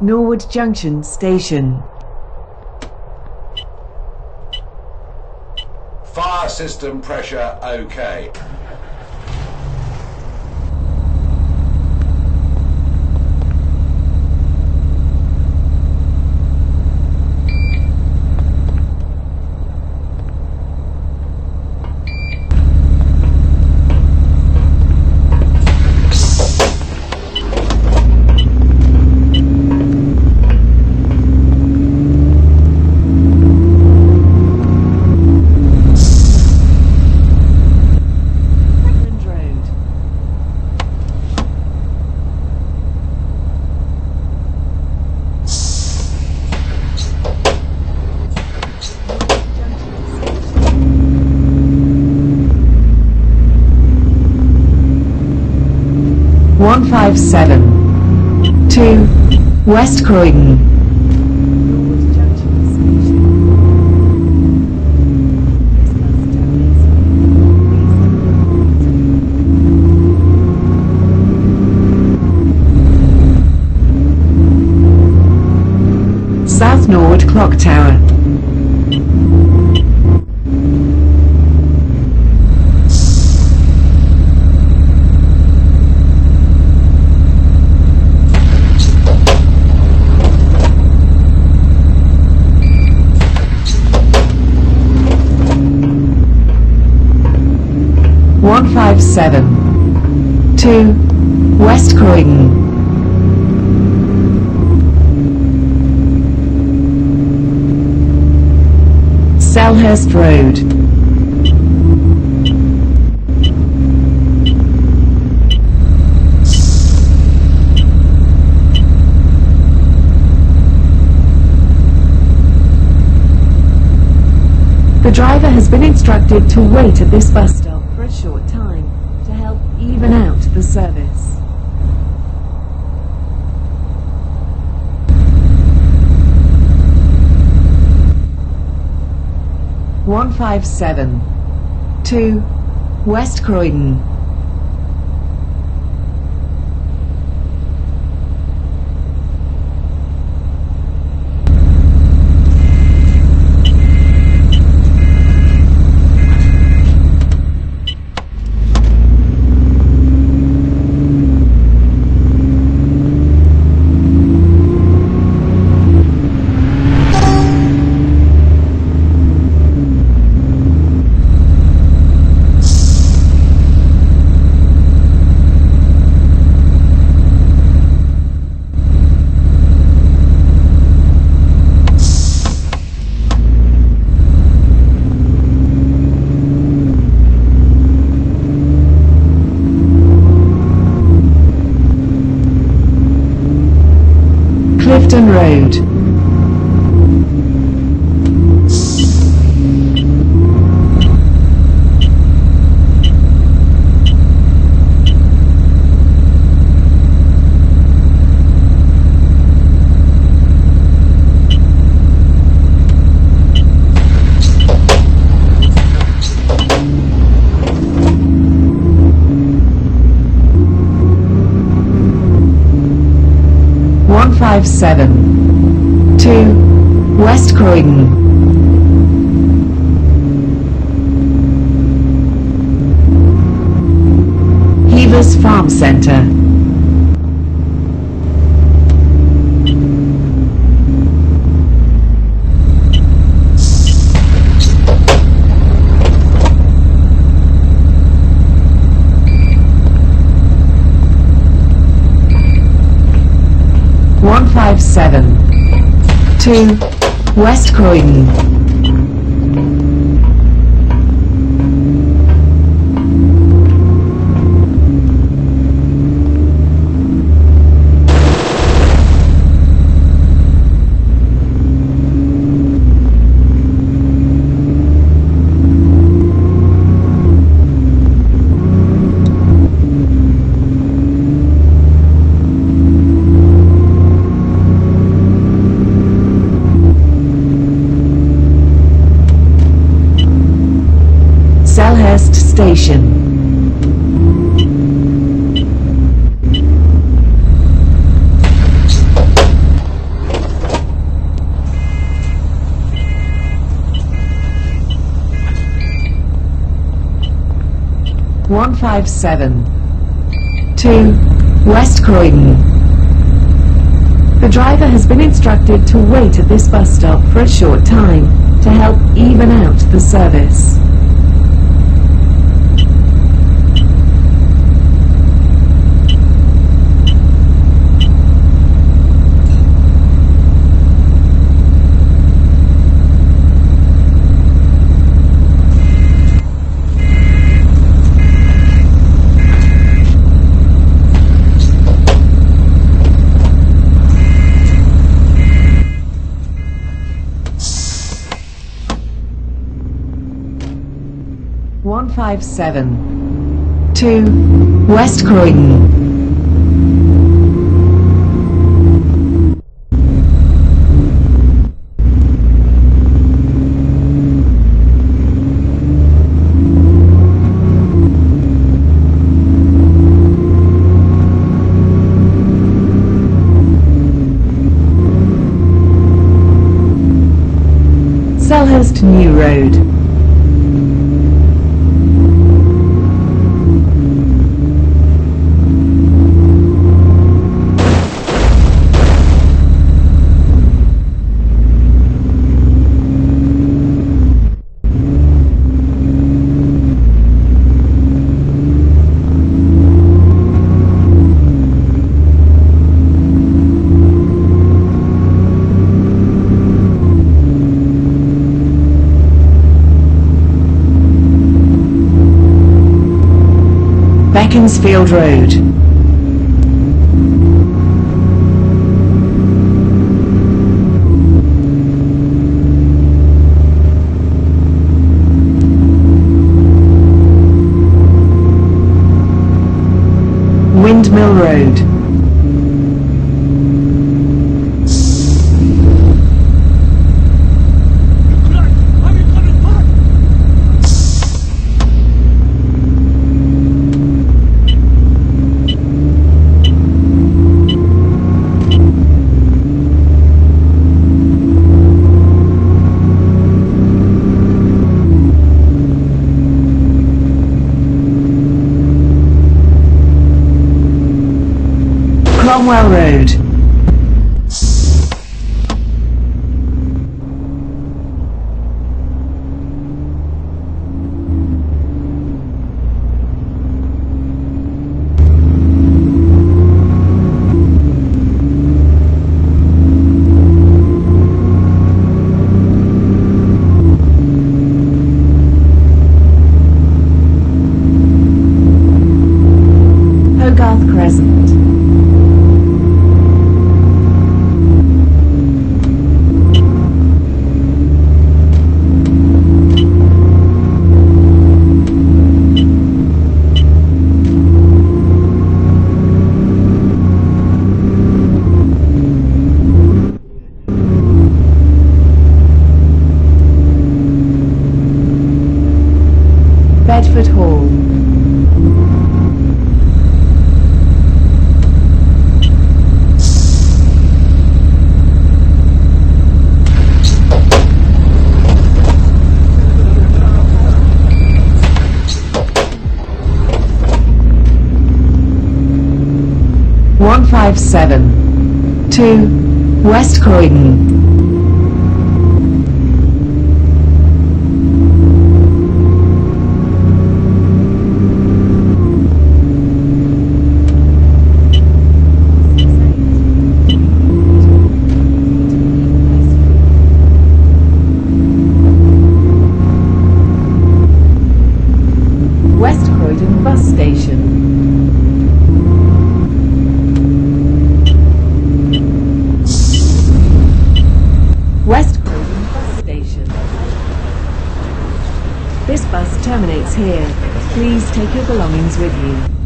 Norwood Junction Station. Fire system pressure okay. 157 to West Croydon. South Norwood Clock Tower. One five seven to West Croydon. Selhurst Road. The driver has been instructed to wait at this bus stop a short time to help even out the service. One five seven to West Croydon. 57 to West Croydon. Heavers Farm Center. 157. to West Croydon. One five seven One five seven to West Croydon. The driver has been instructed to wait at this bus stop for a short time to help even out the service. One five seven to West Croydon. Selhurst New Road. Beaconsfield Road. Windmill Road. Cromwell Road. 157 to West Croydon. West Croydon bus station. Terminates here. Please take your belongings with you.